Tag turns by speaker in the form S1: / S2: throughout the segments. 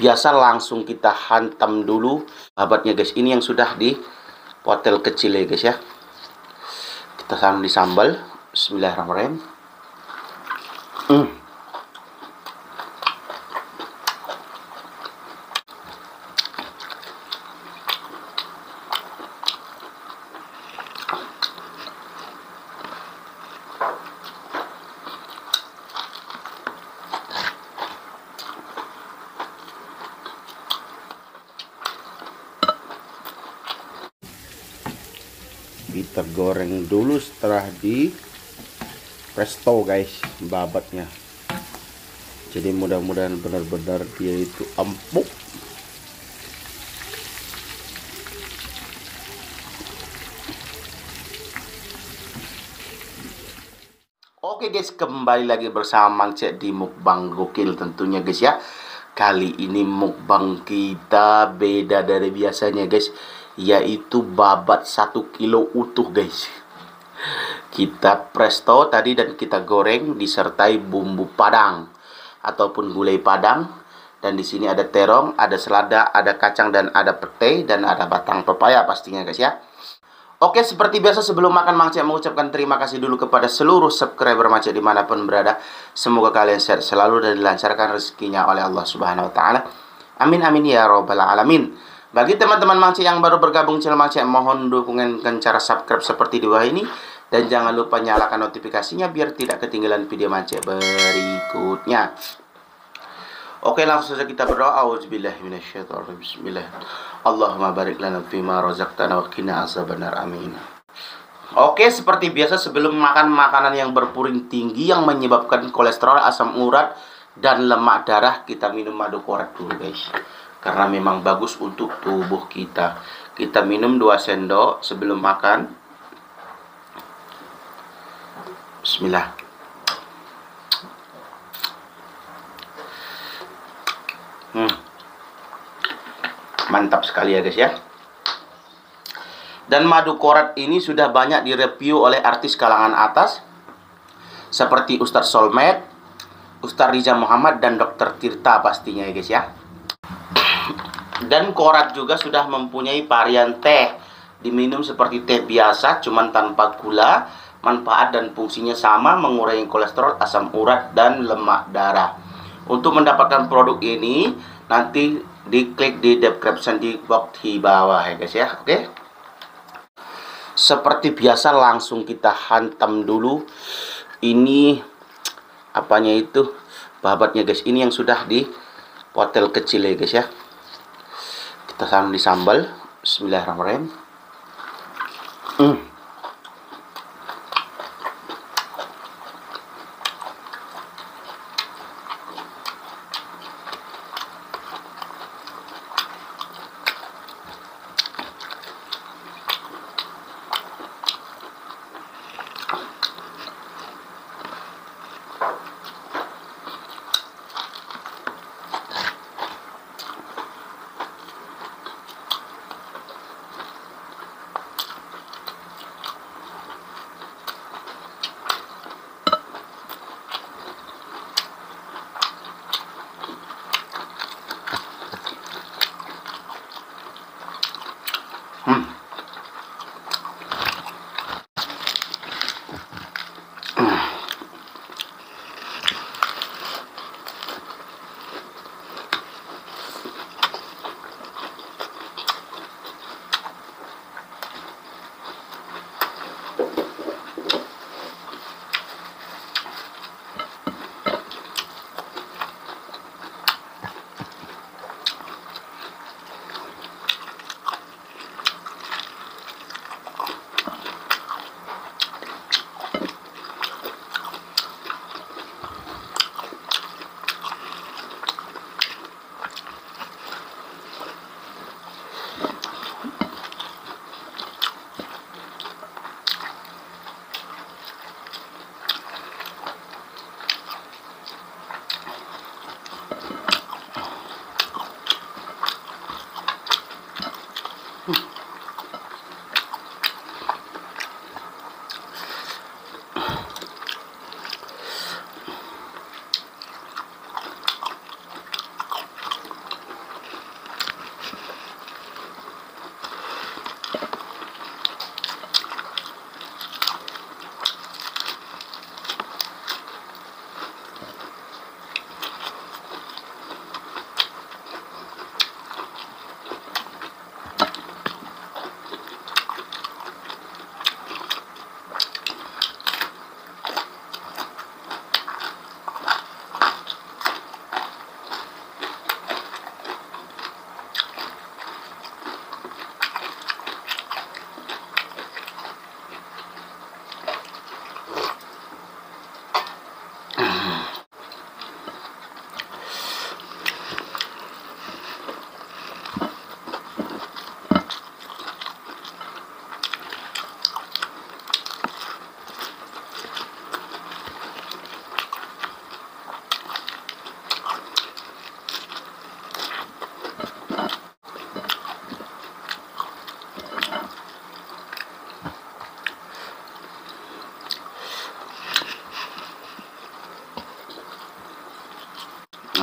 S1: biasa langsung kita hantam dulu babatnya guys. Ini yang sudah di potel kecil ya guys ya. Kita sama di sambal. Bismillahirrahmanirrahim. Hmm. Kita goreng dulu setelah di presto guys babatnya. Jadi mudah-mudahan benar-benar dia itu empuk. Oke guys, kembali lagi bersama Cek di mukbang gokil tentunya guys ya. Kali ini mukbang kita beda dari biasanya guys, yaitu babat 1 kilo utuh guys. Kita presto tadi dan kita goreng disertai bumbu padang ataupun gulai padang dan di sini ada terong, ada selada, ada kacang dan ada pete dan ada batang pepaya pastinya guys ya. Oke, seperti biasa sebelum makan Mang Cek mengucapkan terima kasih dulu kepada seluruh subscriber Mang Cek di mana pun berada. Semoga kalian sehat selalu dan dilancarkan rezekinya oleh Allah Subhanahu Wa Taala. Amin amin ya robbal alamin. Bagi teman-teman Mang Cek yang baru bergabung channel Mang Cek, mohon dukungan dengan cara subscribe seperti di bawah ini. Dan jangan lupa nyalakan notifikasinya biar tidak ketinggalan video Mang Cek berikutnya. Oke langsung saja kita berdoa. Auzubillahi minasyaitonir Bismillah. Allahumma barik lana fima razaqtana wa qina azabannar. Amin. Oke seperti biasa sebelum makan makanan yang berpuring tinggi yang menyebabkan kolesterol asam urat dan lemak darah kita minum madu korat dulu guys karena memang bagus untuk tubuh kita kita minum 2 sendok sebelum makan Bismillah Hmm. Mantap sekali ya guys ya. Dan madu korat ini sudah banyak direview oleh artis kalangan atas seperti Ustadz Solmed, Ustadz Riza Muhammad dan Dr. Tirta pastinya ya guys ya. Dan korat juga sudah mempunyai varian teh diminum seperti teh biasa cuman tanpa gula, manfaat dan fungsinya sama mengurangi kolesterol, asam urat dan lemak darah. Untuk mendapatkan produk ini nanti diklik di description di box di bawah ya guys ya. Oke. Seperti biasa langsung kita hantam dulu ini apanya itu babatnya guys. Ini yang sudah di potel kecil ya guys ya. Kita sama di sambal.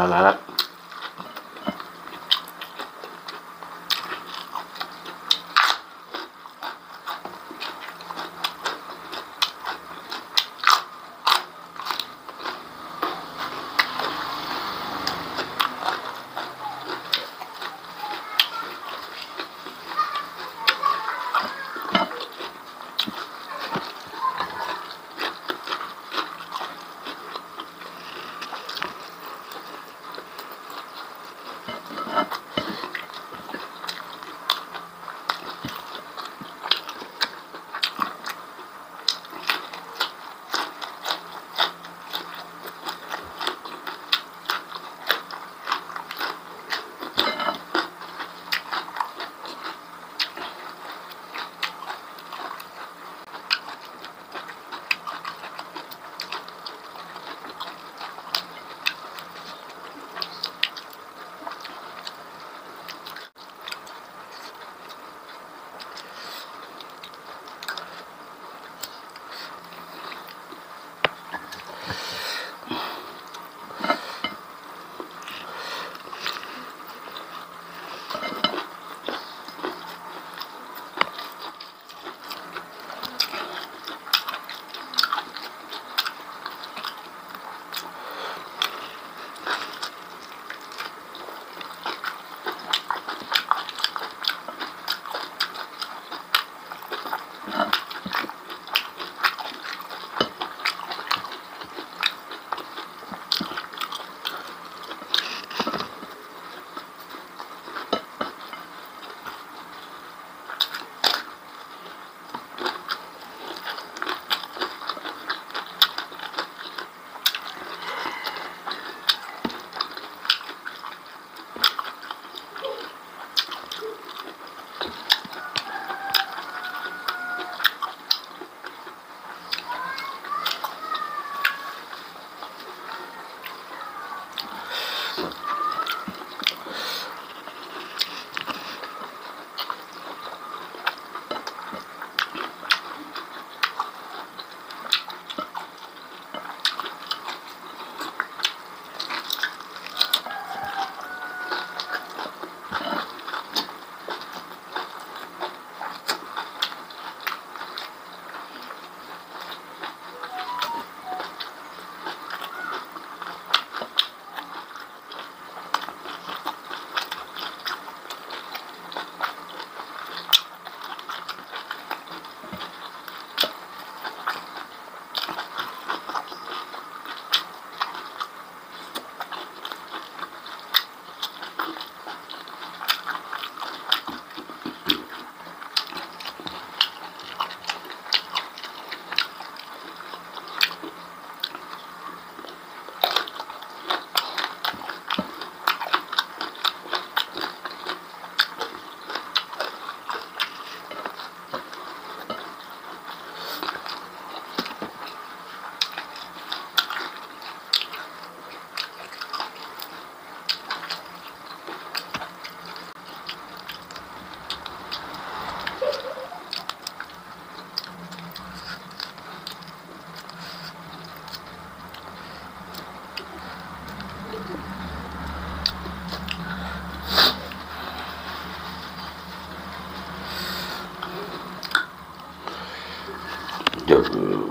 S1: Bismillahirrahmanirrahim. Hmm. Ah,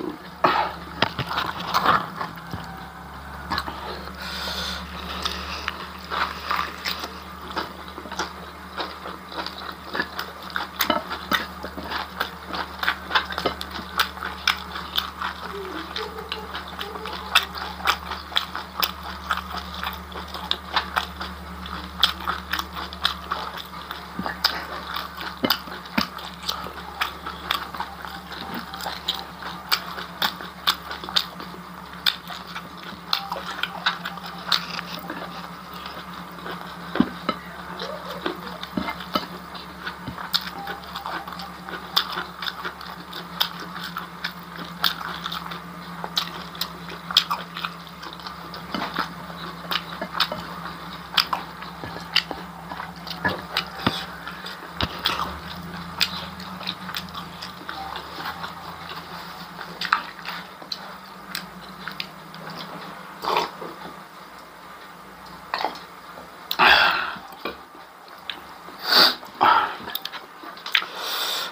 S1: you.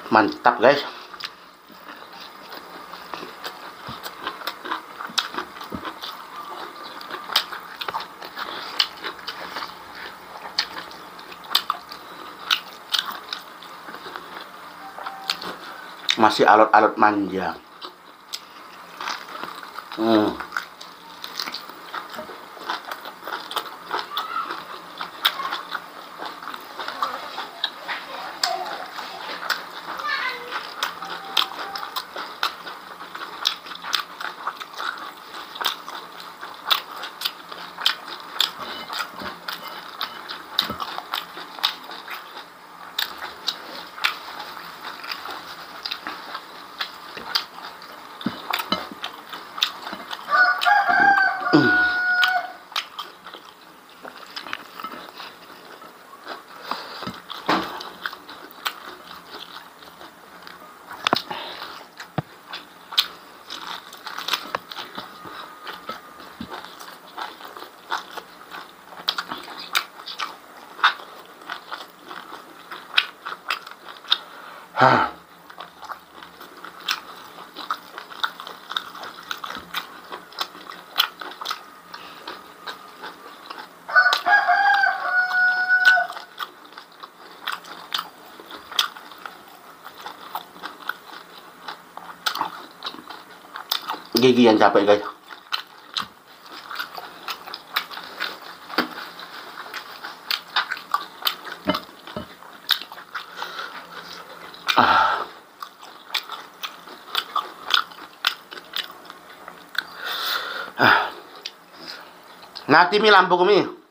S1: Mantap guys masih alot-alot manja hmm. Hah. Gigi yang capek guys. Nati mi lampu kami.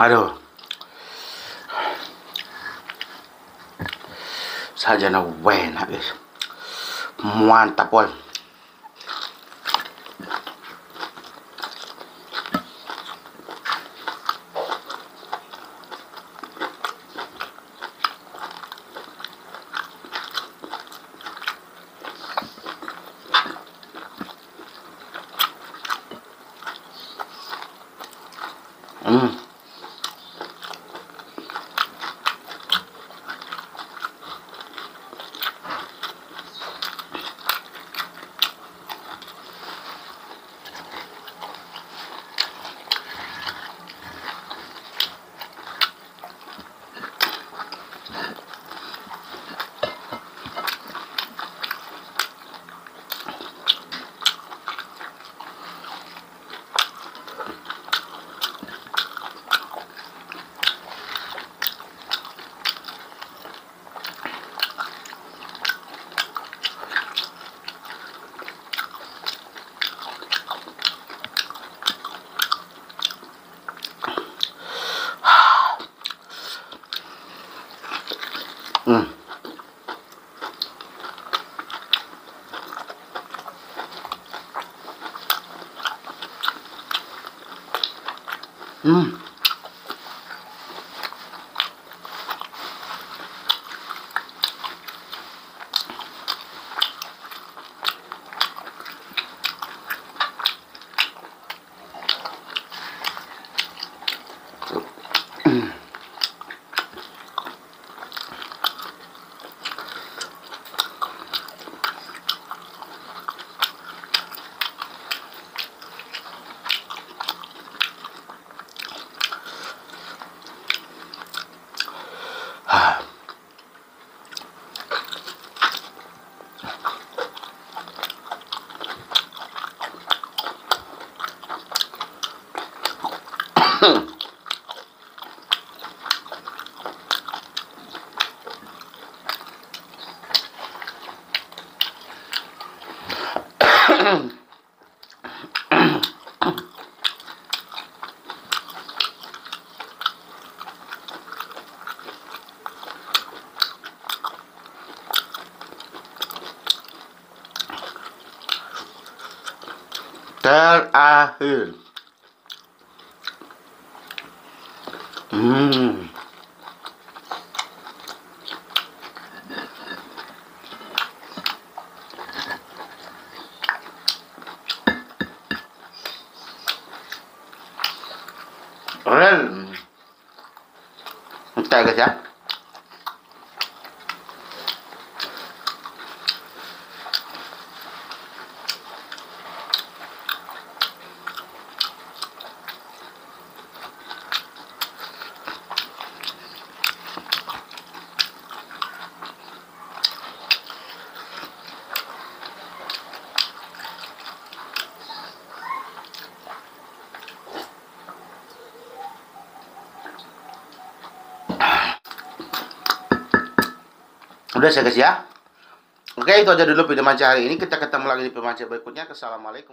S1: Aduh. Saja na enak guys. Mantap boy. Hmm. Hmm. Terakhir hmm Keren. Kita guys ya. Udah saya guys ya. Oke itu aja dulu video manca hari ini. Kita ketemu lagi di pemanca berikutnya. Assalamualaikum.